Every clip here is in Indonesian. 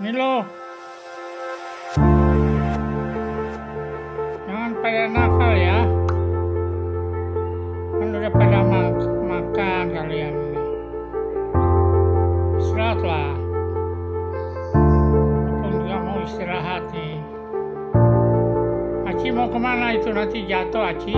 Milo. Jangan pada nakal ya. Kan udah pada mak makan kalian ini. Istirahatlah. Aku juga mau istirahat nih. Aci mau ke mana itu nanti jatuh Aci?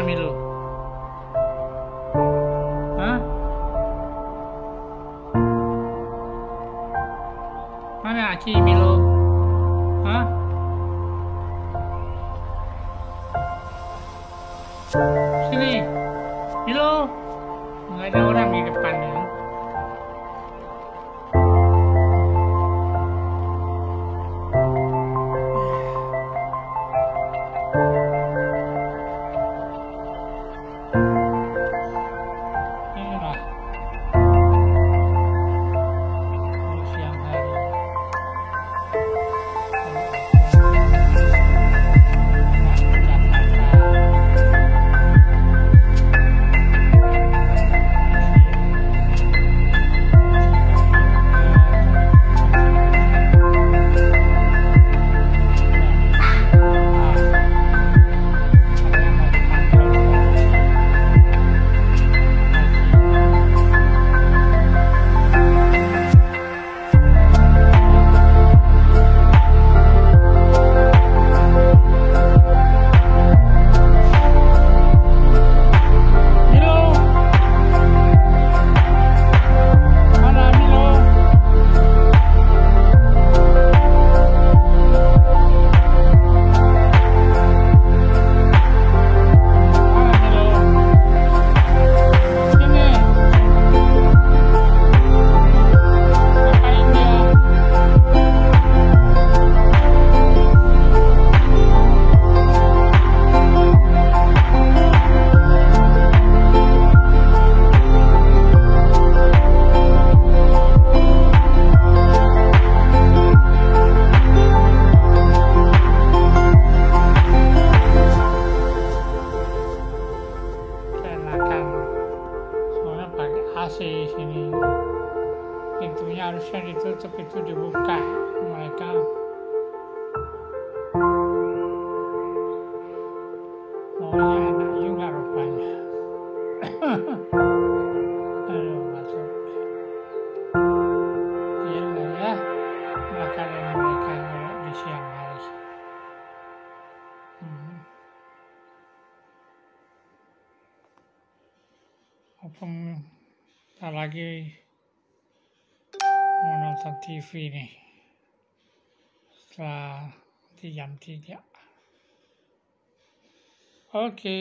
Mana Milo? Hah? Mana Aci Milo? Hah? Sini. Milo. Nggak ada orang di depannya. AC sini. Pintunya harusnya ditutup itu dibuka mereka. Maunya enak juga rupanya. Iya ya, di. Hmm. Opung tak lagi mau nonton TV nih. Setelah nanti jam 3 oke